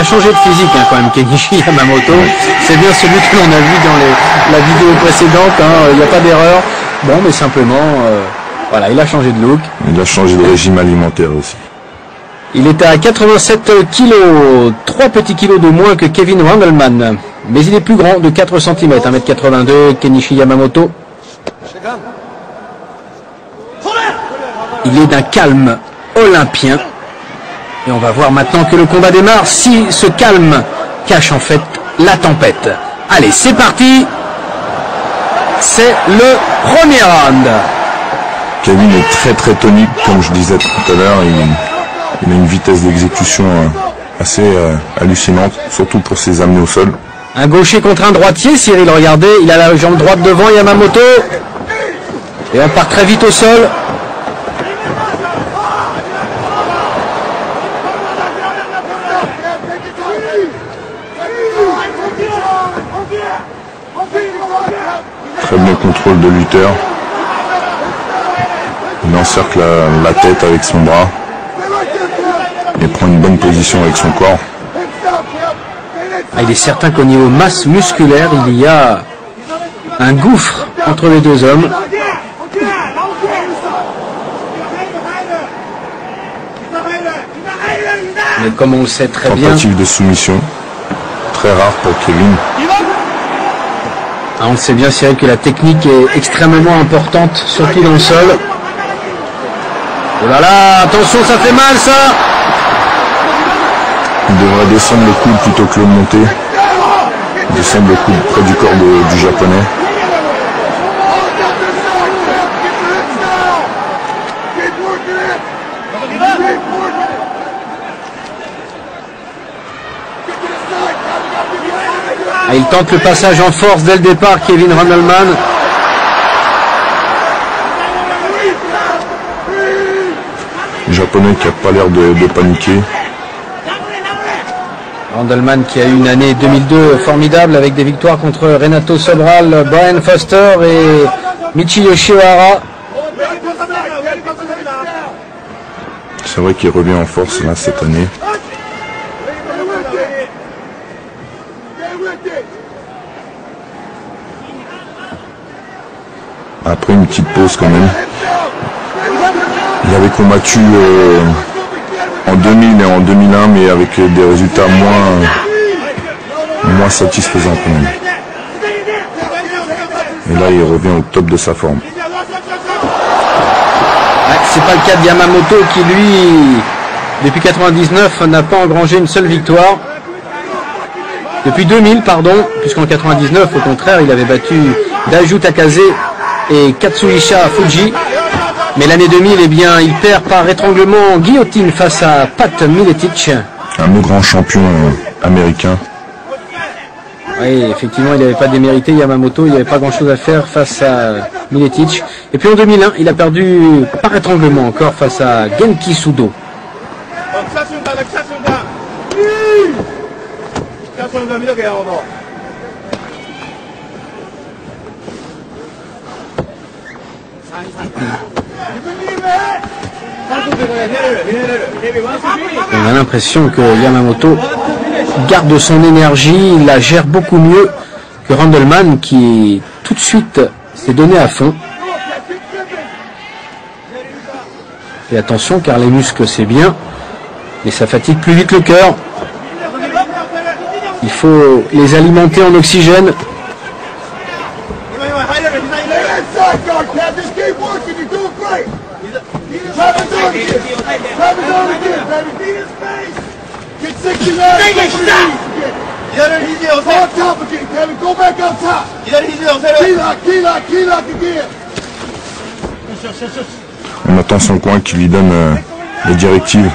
Il a changé de physique hein, quand même, Kenichi Yamamoto. C'est bien celui que l'on a vu dans les, la vidéo précédente. hein. Il n'y a pas d'erreur. Bon, mais simplement, euh, voilà, il a changé de look. Il a changé de régime alimentaire aussi. Il est à 87 kilos, 3 petits kilos de moins que Kevin Randleman. Mais il est plus grand, de 4 cm, 1m82, Kenichi Yamamoto. Il est d'un calme olympien. Et on va voir maintenant que le combat démarre si ce calme cache en fait la tempête. Allez, c'est parti C'est le premier round. Kevin est très très tonique, comme je disais tout à l'heure. Il, il a une vitesse d'exécution euh, assez euh, hallucinante, surtout pour ses amener au sol. Un gaucher contre un droitier, Cyril, regardez, il a la jambe droite devant Yamamoto. Et on part très vite au sol. Très bon contrôle de lutteur. Il encercle la, la tête avec son bras et prend une bonne position avec son corps. Ah, il est certain qu'au niveau masse musculaire, il y a un gouffre entre les deux hommes. Mais comme on le sait très bien, Tentative de soumission. Très rare pour Kevin. Ah, on sait bien, Cyril, que la technique est extrêmement importante, surtout dans le sol. Oh là là, attention, ça fait mal ça Il devrait descendre le coude plutôt que le monter. Descendre le coude près du corps du japonais. Il tente le passage en force dès le départ, Kevin Randleman. Le japonais qui a pas l'air de, de paniquer. Randleman qui a eu une année 2002 formidable avec des victoires contre Renato Sobral, Brian Foster et Michi Yoshihara. C'est vrai qu'il revient en force là cette année. Après une petite pause quand même. Il avait combattu euh, en 2000 et en 2001 mais avec des résultats moins, moins satisfaisants quand même. Et là il revient au top de sa forme. C'est pas le cas de Yamamoto qui lui, depuis 99, n'a pas engrangé une seule victoire. Depuis 2000, pardon, puisqu'en 99, au contraire, il avait battu Daju Takase et Katsuhisa Fuji. Mais l'année 2000, eh bien, il perd par étranglement en guillotine face à Pat Miletic. Un autre grand champion euh, américain. Oui, effectivement, il n'avait pas démérité Yamamoto, il n'avait pas grand-chose à faire face à Miletic. Et puis en 2001, il a perdu par étranglement encore face à Genki Sudo. On a l'impression que Yamamoto garde son énergie, la gère beaucoup mieux que Randleman qui tout de suite s'est donné à fond. Et attention car les muscles c'est bien, mais ça fatigue plus vite le cœur. Il faut les alimenter en oxygène. On attend son coin qui lui donne euh, les directives.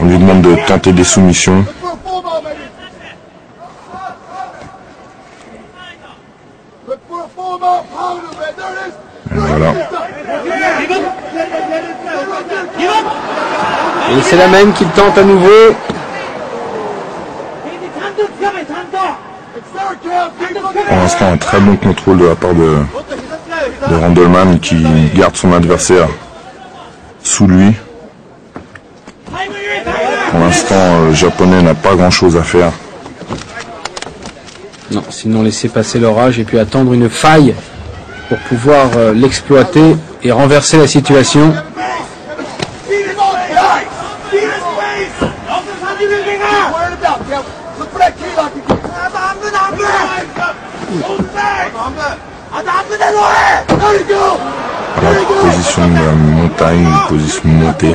On lui demande de tenter des soumissions. Is. Voilà. Et c'est la même qu'il tente à nouveau. Pour l'instant, un très bon contrôle de la part de, de Randleman qui garde son adversaire sous lui. Pour l'instant, euh, le japonais n'a pas grand chose à faire. Non, sinon laisser passer l'orage et puis attendre une faille pour pouvoir euh, l'exploiter et renverser la situation. Position de la montagne, position montée.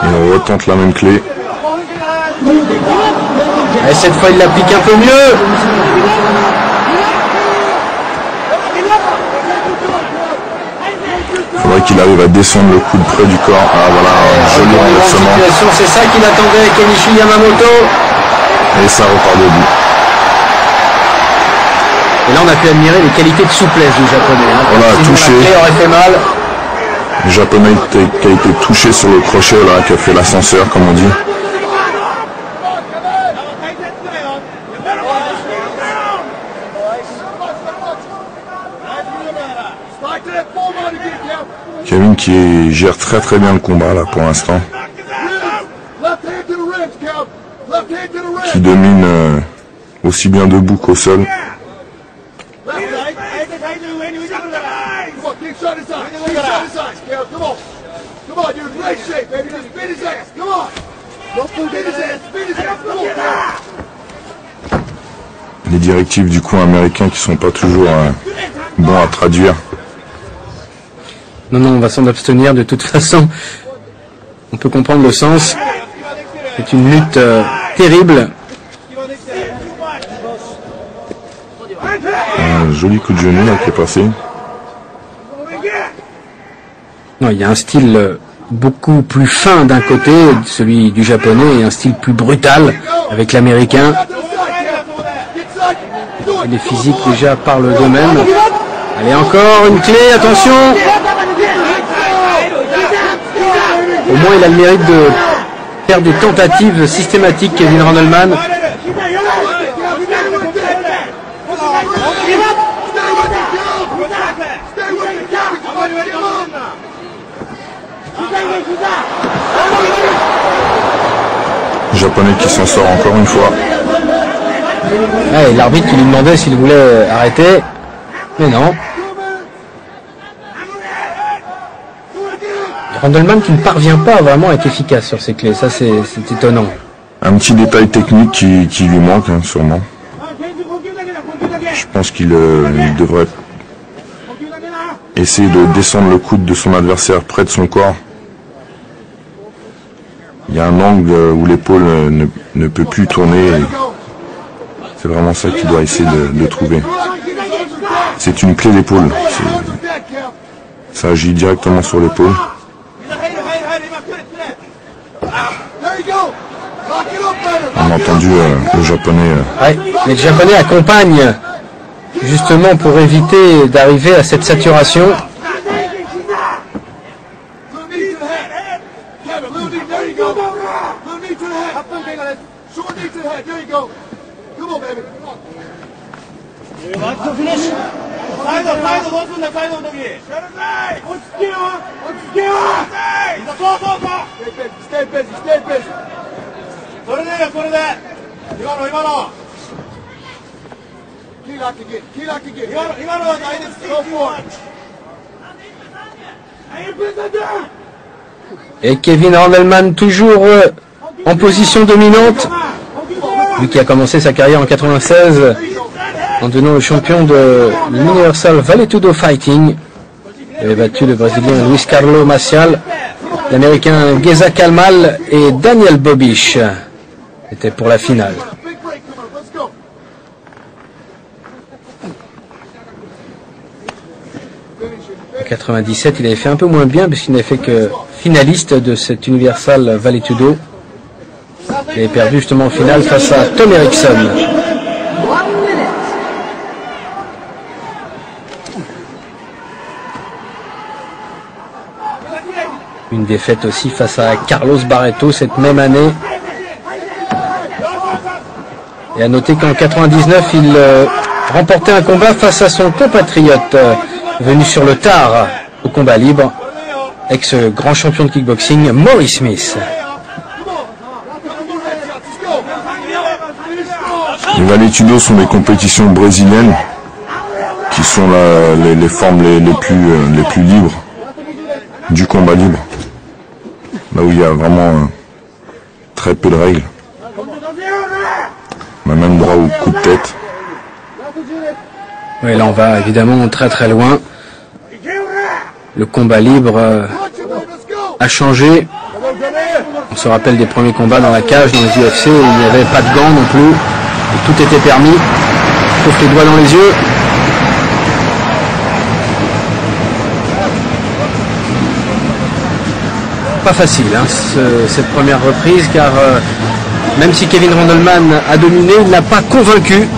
On retente la même clé. Et cette fois, il l'applique un peu mieux. Il faudrait qu'il arrive à descendre le coude près du corps. Ah voilà, un joli En renversement. c'est ça qu'il attendait, Kenichi Yamamoto. Et ça repart debout. Et là, on a pu admirer les qualités de souplesse du japonais. hein. Voilà, touché. La clé aurait fait mal. Le japonais qui a été touché sur le crochet là, qui a fait l'ascenseur comme on dit. Qui gère très très bien le combat là pour l'instant. Qui domine euh, aussi bien debout qu'au sol. Les directives du coin américain qui sont pas toujours euh, bons à traduire. Non, non, on va s'en abstenir de toute façon. On peut comprendre le sens. C'est une lutte euh, terrible. Un joli coup de genou là qui est passé. Non, il y a un style euh, beaucoup plus fin d'un côté, celui du japonais, et un style plus brutal avec l'américain. Les physiques déjà parlent d'eux-mêmes. Allez, encore une clé, attention Au moins, il a le mérite de faire des tentatives systématiques, Kevin Randleman. Japonais qui s'en sort encore une fois. Ouais, L'arbitre qui lui demandait s'il voulait arrêter. Mais non. Randleman qui ne parvient pas vraiment à être efficace sur ses clés. Ça, c'est étonnant. Un petit détail technique qui, lui manque hein, sûrement. Je pense qu'il euh, devrait essayer de descendre le coude de son adversaire près de son corps. Il y a un angle où l'épaule euh, ne, peut plus tourner. C'est vraiment ça qu'il doit essayer de, trouver. C'est une clé d'épaule. Ça agit directement sur l'épaule. on a entendu le japonais. Ouais, mais le japonais accompagne justement pour éviter d'arriver à cette saturation. Stay busy. それでよ、それで。今の、今の。 Key lock again. Key lock again. 今の、今のは大です。 Go for it. Et Kevin Randleman toujours euh, en position dominante. Lui qui a commencé sa carrière en 96 en devenant le champion de l'Universal Valetudo Fighting. Il avait battu le Brésilien Luis Carlo Maciel, l'Américain Geza Kalmal et Daniel Bobish. C'était pour la finale. En 97, il avait fait un peu moins bien puisqu'il n'avait fait que finaliste de cet Universal Valetudo. Il avait perdu justement en finale face à Tom Erickson. Une défaite aussi face à Carlos Barreto cette même année. Et à noter qu'en 99, il euh, remportait un combat face à son compatriote euh, venu sur le tard au combat libre, ex-grand champion de kickboxing, Maurice Smith. Les Valetido sont des compétitions brésiliennes qui sont les, formes les, les plus, euh, les plus libres du combat libre. Là où il y a vraiment très peu de règles. Même droit au coup de tête. Oui, là on va évidemment très très loin. Le combat libre euh, a changé. On se rappelle des premiers combats dans la cage, dans les UFC, où il n'y avait pas de gants non plus. Et tout était permis, sauf les doigts dans les yeux. Pas facile hein, ce- cette première reprise, car euh, même si Kevin Randleman a dominé, il n'a pas convaincu.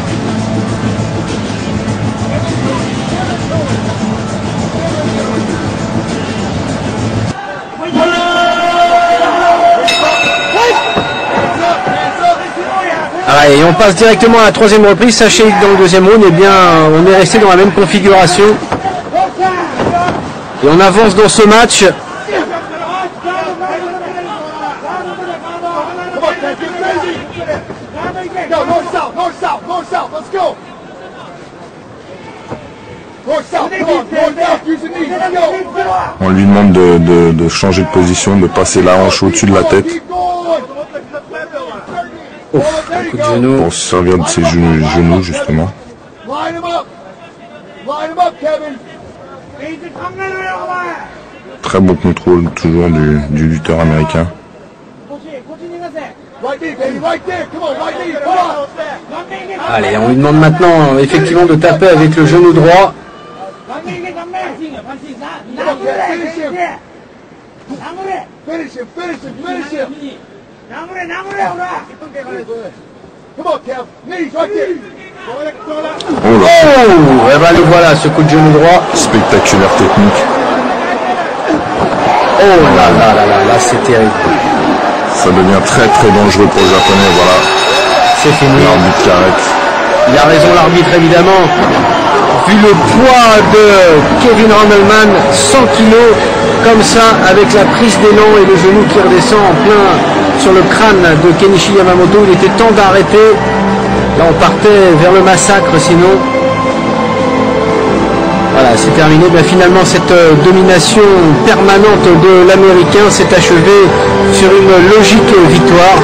Ah et on passe directement à la troisième reprise. Sachez que dans le deuxième round, eh bien, on est resté dans la même configuration. Et on avance dans ce match. Go. On lui demande de, de- de changer de position, de passer la hanche au-dessus de la tête. Ouf, un coup de genou. pour se servir de ses genoux, genoux justement. Très bon contrôle toujours du, du lutteur américain. Allez, on lui demande maintenant effectivement de taper avec le genou droit. Oh là, Oh, et ben le voilà, ce coup de genou droit. spectaculaire technique. Oh là là là là, là c'est terrible. Ça devient très très dangereux pour le japonais. Voilà, C'est fini. l'arbitre. Il a raison l'arbitre évidemment. Vu le poids de Kevin Randleman, 100 kilos, comme ça, avec la prise d'élan et le genou qui redescend en plein sur le crâne de Kenichi Yamamoto, il était temps d'arrêter. Là on partait vers le massacre sinon. Voilà, c'est terminé. Ben, finalement, cette euh, domination permanente de l'Américain s'est achevée sur une logique victoire.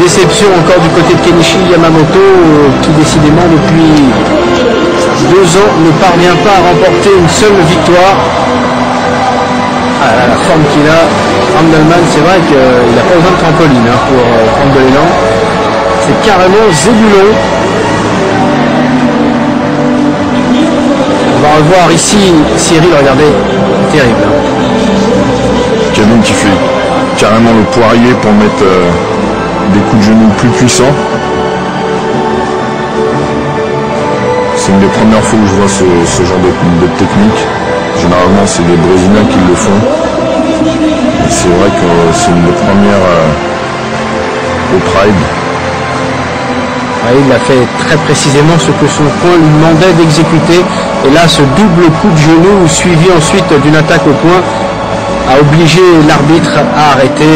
Déception encore du côté de Kenichi Yamamoto, euh, qui décidément depuis deux ans ne parvient pas à remporter une seule victoire. Ah la forme qu'il a, Randleman, c'est vrai qu'il n'a pas besoin de trampoline hein, pour euh, prendre. C'est carrément zébulon. Va revoir ici Cyril, regardez, terrible. hein. Kevin qui fait carrément le poirier pour mettre euh, des coups de genoux plus puissants. C'est une des premières fois où je vois ce, genre de, technique. Généralement, c'est les Brésiliens qui le font. C'est vrai que c'est une des premières euh, au Pride. Il a fait très précisément ce que son coin lui demandait d'exécuter. Et là, ce double coup de genou, suivi ensuite d'une attaque au poing, a obligé l'arbitre à arrêter.